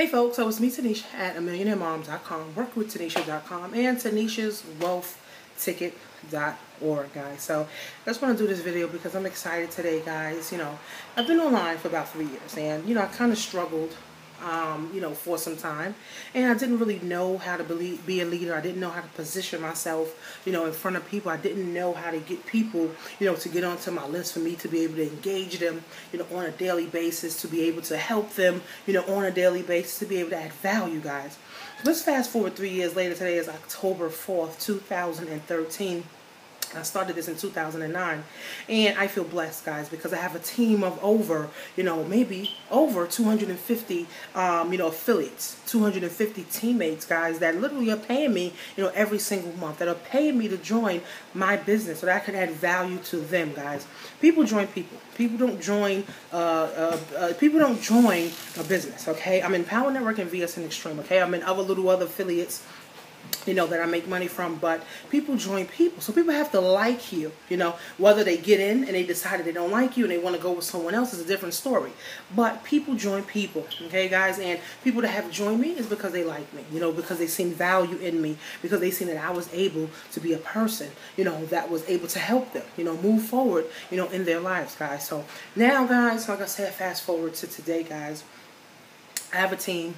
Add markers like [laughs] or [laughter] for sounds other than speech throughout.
Hey folks, so it's me Tanisha at a millionairemoms.com, workwithtanisha.com, and Tanisha's Wealth Ticket.org, guys. So I just want to do this video because I'm excited today, guys. You know, I've been online for about three years, and you know, I kind of struggled um, you know, for some time. And I didn't really know how to believe, be a leader. I didn't know how to position myself, you know, in front of people. I didn't know how to get people, you know, to get onto my list for me to be able to engage them, you know, on a daily basis, to be able to help them, you know, on a daily basis, to be able to add value, guys. Let's fast forward three years later. Today is October 4th, 2013. I started this in 2009 and I feel blessed guys because I have a team of over you know maybe over 250 um, you know affiliates 250 teammates guys that literally are paying me you know every single month that are paying me to join my business so that I can add value to them guys. People join people. People don't join uh, uh, uh, people don't join a business okay? I'm in Power Network and VSN Extreme okay? I'm in other little other affiliates you know, that I make money from, but people join people. So people have to like you, you know, whether they get in and they decided they don't like you and they want to go with someone else is a different story. But people join people, okay, guys? And people that have joined me is because they like me, you know, because they seen value in me, because they seen that I was able to be a person, you know, that was able to help them, you know, move forward, you know, in their lives, guys. So now, guys, like I said, fast forward to today, guys. I have a team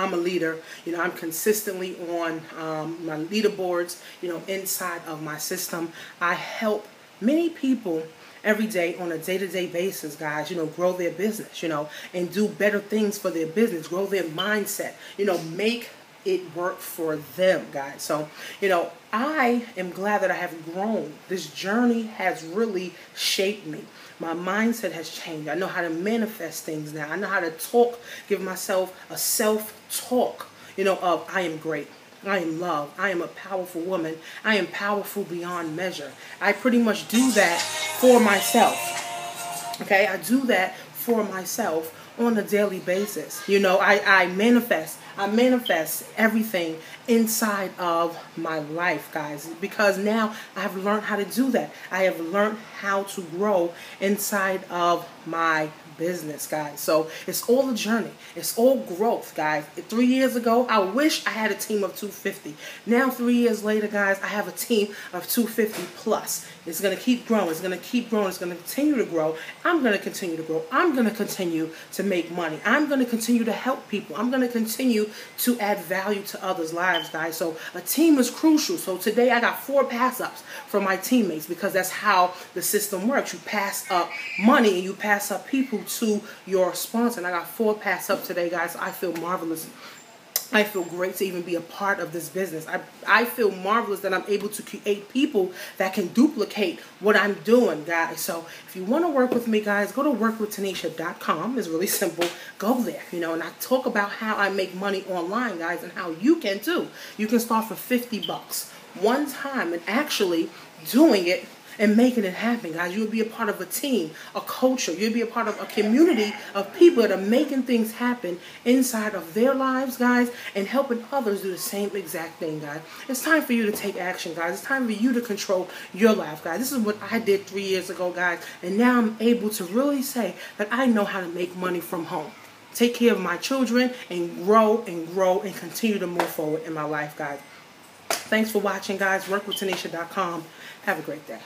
I'm a leader. You know, I'm consistently on um, my leaderboards, you know, inside of my system. I help many people every day on a day-to-day -day basis guys you know grow their business you know and do better things for their business grow their mindset you know make it worked for them guys so you know I am glad that I have grown. This journey has really shaped me. My mindset has changed. I know how to manifest things now. I know how to talk, give myself a self-talk, you know, of I am great. I am loved. I am a powerful woman. I am powerful beyond measure. I pretty much do that for myself. Okay, I do that for myself on a daily basis. You know, I, I manifest. I manifest everything inside of my life, guys, because now I've learned how to do that. I have learned how to grow inside of my business, guys. So it's all a journey. It's all growth, guys. Three years ago, I wish I had a team of 250. Now, three years later, guys, I have a team of 250 plus. It's going to keep growing. It's going to keep growing. It's going to continue to grow. I'm going to continue to grow. I'm going to continue to make money. I'm going to continue to help people. I'm going to continue to add value to others' lives, guys. So a team is crucial. So today I got four pass-ups from my teammates because that's how the system works. You pass up money and you pass up people to your sponsor. And I got four pass up today, guys. I feel marvelous. I feel great to even be a part of this business. I, I feel marvelous that I'm able to create people that can duplicate what I'm doing, guys. So if you want to work with me, guys, go to workwithtanisha.com. It's really [laughs] simple. Go there, you know, and I talk about how I make money online, guys, and how you can too. You can start for 50 bucks one time and actually doing it and making it happen, guys. You'll be a part of a team, a culture. You'll be a part of a community of people that are making things happen inside of their lives, guys, and helping others do the same exact thing, guys. It's time for you to take action, guys. It's time for you to control your life, guys. This is what I did three years ago, guys, and now I'm able to really say that I know how to make money from home take care of my children and grow and grow and continue to move forward in my life, guys. Thanks for watching, guys. Workwithtanisha.com. Have a great day.